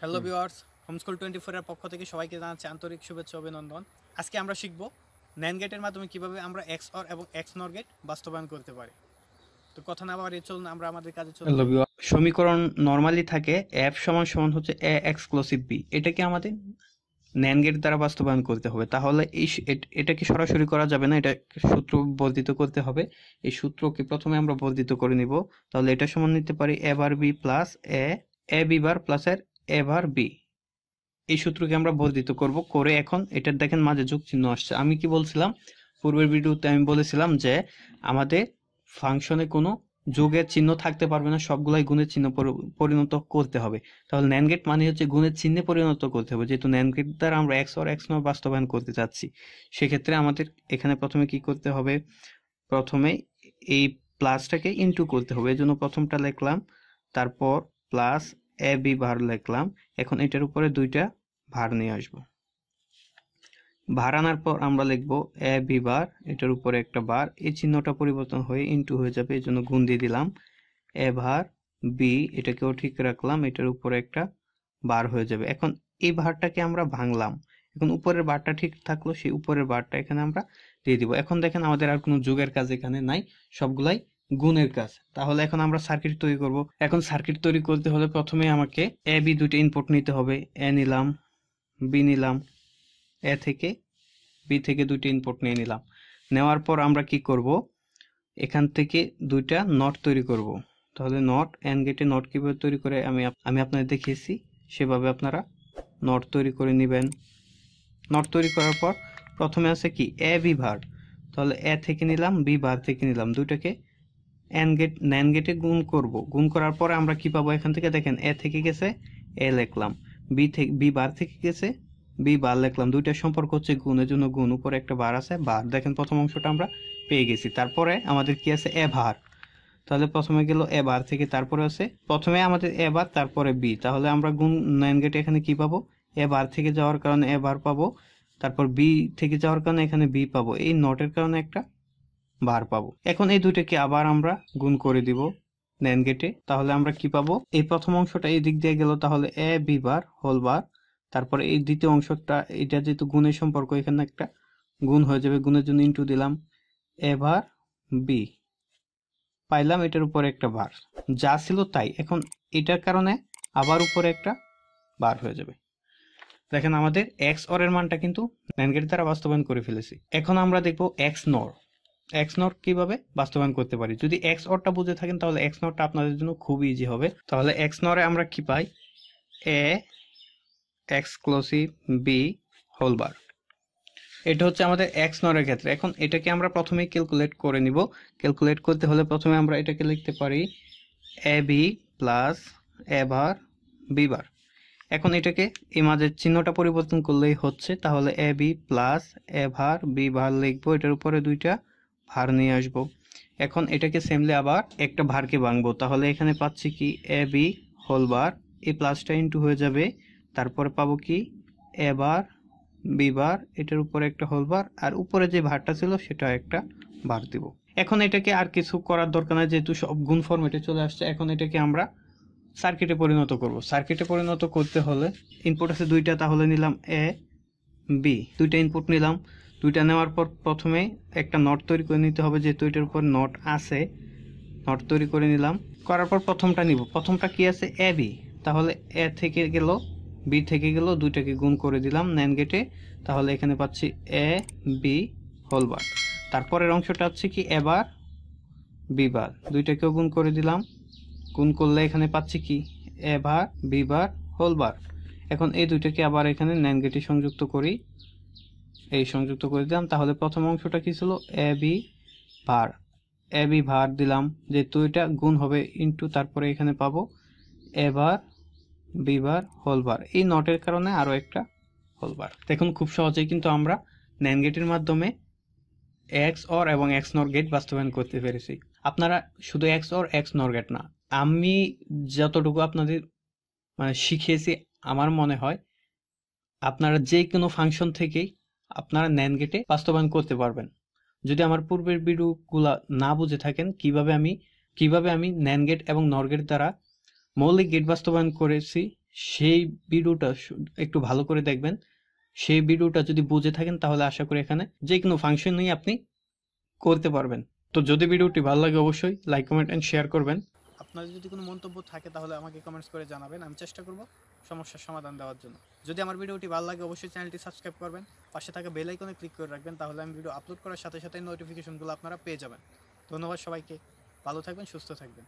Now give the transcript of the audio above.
Hello viewers homeschool twenty ফোরের পক্ষ থেকে সবাইকে জানাচ্ছি আন্তরিক শুভেচ্ছা অভিনন্দন। আজকে আমরা শিখব ন্যান গেটের মাধ্যমে কীভাবে আমরা এক্স অর এবং এক্স নর গেট বাস্তবায়ন করতে পারি। তো কথা না বাড়িয়ে চলুন আমরা আমাদের কাজে চলুন। সমীকরণ নরমালি থাকে এফ সমান সমান হচ্ছে এ এক্সক্লুসিভ বি এটাকে আমাদের ন্যান গেট দ্বারা বাস্তবায়ন করতে হবে? তাহলে এই এটাকে সরাসরি করা যাবে না? এটা সূত্র বর্ধিত করতে হবে। এই সূত্রকে প্রথমে আমরা বর্ধিত করে নিব। তাহলে এটা সমান নিতে পারি A bar B plus A A B bar plus এর এ বার বি। এই সূত্রকে আমরা বর্ধিত করব করে এখন এটার দেখেন মাঝে যোগ চিহ্ন আসছে। আমি কি বলছিলাম? পূর্বের ভিডিওতে আমি বলেছিলাম যে আমাদের ফাংশনে কোনো যোগের চিহ্ন থাকতে পারবে না, সবগুলাই গুণের চিহ্ন পরি- পরিণত করতে হবে। তাহলে ন্যান গেট মানে হচ্ছে গুণের চিহ্নে পরিণত করতে হবে। যেহেতু ন্যান গেট দ্বারা আমরা এক্স অর এক্স নয় বাস্তবায়ন করতে চাচ্ছি, সেক্ষেত্রে আমাদের এখানে প্রথমে কি করতে হবে? প্রথমে এই প্লাসটাকে ইনটু করতে হবে। এই জন্য প্রথমটা লিখলাম, তারপর প্লাস এ বি ভার লিখলাম। এখন এটার উপরে দুইটা ভার নিয়ে আসব। ভার আনার পর আমরা লিখব এ বি বার, এটার উপরে একটা বার। এই চিহ্নটা পরিবর্তন হয়ে ইনটু হয়ে যাবে, এই জন্য গুণ দিয়ে দিলাম। এ ভার বি এটাকেও ঠিক রাখলাম, এটার উপরে একটা বার হয়ে যাবে। এখন এই ভারটাকে আমরা ভাঙলাম। এখন উপরের বারটা ঠিক থাকল, সেই উপরের বারটা এখানে আমরা দিয়ে দিব। এখন দেখেন আমাদের আর কোনো যোগের কাজ এখানে নাই, সবগুলাই গুণের কাজ। তাহলে এখন আমরা সার্কিট তৈরি করব। এখন সার্কিট তৈরি করতে হলে প্রথমে আমাকে এ বি দুটো ইনপুট নিতে হবে। এ নিলাম বি নিলাম এ থেকে বি থেকে দুইটা ইনপুট নিয়ে নিলাম। নেওয়ার পর আমরা কি করব? এখান থেকে দুইটা নট তৈরি করব। তাহলে নট এন্ড গেটে নট কীভাবে তৈরি করে আমি আমি আপনাদের দেখিয়েছি। সেভাবে আপনারা নট তৈরি করে নেবেন। নট তৈরি করার পর প্রথমে আছে কি? এ বি ভার তাহলে এ থেকে নিলাম বি ভার থেকে নিলাম। দুইটাকে এন গেট ন্যান গেটে গুণ করব। গুণ করার পরে আমরা কি পাবো এখান থেকে? দেখেন এ থেকে গেছে এ লিখলাম। বি থেকে বি বার থেকে গেছে বি বার লিখলাম। দুইটার সম্পর্ক হচ্ছে গুণের জন্য গুণ। উপরে একটা বার আছে, বার। দেখেন, প্রথম অংশটা আমরা পেয়ে গেছি। তারপরে আমাদের কি আছে? এ ভার তাহলে প্রথমে গেল এ বার থেকে, তারপরে আছে। প্রথমে আমাদের এ বার, তারপরে বি তাহলে আমরা গুণ নাইন গেটে এখানে কি পাবো? এ বার থেকে যাওয়ার কারণে এ বার পাবো। তারপর বি থেকে যাওয়ার কারণে এখানে বি পাবো। এই নটের কারণে একটা বার পাবো। এখন এই দুইটাকে আবার আমরা গুণ করে দিব ন্যান গেটে তাহলে আমরা কি পাবো? এই প্রথম অংশটা এই দিক দিয়ে গেল, তাহলে এ বি বার হোল বার। তারপরে এই দ্বিতীয় অংশটা, এটা যেহেতু গুণের সম্পর্ক, এখানে একটা গুণ হয়ে যাবে, গুণের জন্য ইনটু দিলাম এ বার বি পাইলাম এটার উপরে একটা বার। যা ছিল তাই। এখন এটার কারণে আবার উপরে একটা বার হয়ে যাবে। দেখেন আমাদের এক্স অর এর মানটা কিন্তু ন্যানগেট দ্বারা বাস্তবায়ন করে ফেলেছি। এখন আমরা দেখব এক্স নর এক্স নট কীভাবে বাস্তবায়ন করতে পারি? যদি এক্স অরটা বুঝে থাকেন, তাহলে এক্স নটটা আপনাদের জন্য খুব ইজি হবে। তাহলে এক্স নরে আমরা কি পাই? A exclusive B whole bar এটা হচ্ছে আমাদের এক্স নরের ক্ষেত্রে। এখন এটাকে আমরা প্রথমে ক্যালকুলেট করে নিব। ক্যালকুলেট করতে হলে প্রথমে আমরা এটাকে লিখতে পারি A B plus A bar B bar এখন এটাকে এই মাঝের চিহ্নটা পরিবর্তন করলেই হচ্ছে। তাহলে এ বি প্লাস এ ভার বি ভার লিখব। এটার উপরে দুইটা ভার নিয়ে আসব। এখন এটাকে সেমলে আবার একটা ভারকে ভাঙবো। তাহলে এখানে পাচ্ছি কি এ বি হোল বার এই প্লাসটা ইন্টু হয়ে যাবে। তারপরে পাবো কি এ বার বি বার এটার উপরে একটা হোল বার আর উপরে যে ভারটা ছিল সেটা একটা বার দিব। এখন এটাকে আর কিছু করার দরকার নাই, যেহেতু সব গুণ ফর্মেটে চলে আসছে, এখন এটাকে আমরা সার্কিটে পরিণত করব। সার্কিটে পরিণত করতে হলে ইনপুট আছে দুইটা, তাহলে নিলাম এ বি দুইটা ইনপুট নিলাম। দুইটা নেওয়ার পর প্রথমে একটা নট তৈরি করে নিতে হবে, যেহেতু এটার উপর নট আছে নট তৈরি করে নিলাম। করার পর প্রথমটা নিব। প্রথমটা কি আছে? এ বি তাহলে এ থেকে গেল বি থেকে গেল, দুইটাকে গুণ করে দিলাম ন্যান গেটে তাহলে এখানে পাচ্ছি এ বি হোল বার তারপরের অংশটা হচ্ছে কি? এবার বি বার দুইটাকেও গুণ করে দিলাম। গুণ করলে এখানে পাচ্ছি কি? এ বার বি বার হোল এখন এই দুইটাকে আবার এখানে ন্যান গেটে সংযুক্ত করি। এই সংযুক্ত করে দিলাম, তাহলে প্রথম অংশটা কি ছিল? A be verb A be verb দিলাম, যেহেতু এটা গুণ হবে ইনটু তারপরে এখানে পাবো এবার বিবার হোলবার এই নটের কারণে আরও একটা হোলবার দেখুন, খুব সহজেই কিন্তু আমরা ন্যান গেটের মাধ্যমে এক্স অর এবং এক্স নর গেট বাস্তবায়ন করতে পেরেছি। আপনারা শুধু এক্স অর এক্স নর গেট না, আমি যতটুকু আপনাদের মানে শিখিয়েছি, আমার মনে হয়, আপনারা যে কোনো ফাংশন থেকেই আপনারা ন্যান গেটে বাস্তবায়ন করতে পারবেন। যদি আমার পূর্বের ভিডিওগুলা না বুঝে থাকেন, কীভাবে আমি কীভাবে আমি ন্যান গেট এবং নর গেট দ্বারা মৌলিক গেট বাস্তবায়ন করেছি, সেই ভিডিওটা একটু ভালো করে দেখবেন। সেই ভিডিওটা যদি বুঝে থাকেন, তাহলে আশা করি এখানে যে কোনো ফাংশনই আপনি করতে পারবেন। তো যদি ভিডিওটি ভালো লাগে, অবশ্যই লাইক কমেন্ট এন্ড শেয়ার করবেন। আপনাদের যদি কোনো মন্তব্য থাকে, তাহলে আমাকে কমেন্টস করে জানাবেন। আমি চেষ্টা করব সমস্যার সমাধান দেওয়ার জন্য। যদি আমার ভিডিওটি ভালো লাগে, অবশ্যই চ্যানেলটি সাবস্ক্রাইব করবেন। পাশে থাকা বেল আইকনে ক্লিক করে রাখবেন, তাহলে আমি ভিডিও আপলোড করার সাথে সাথে নোটিফিকেশনগুলো আপনারা পেয়ে যাবেন। ধন্যবাদ সবাইকে। ভালো থাকবেন, সুস্থ থাকবেন।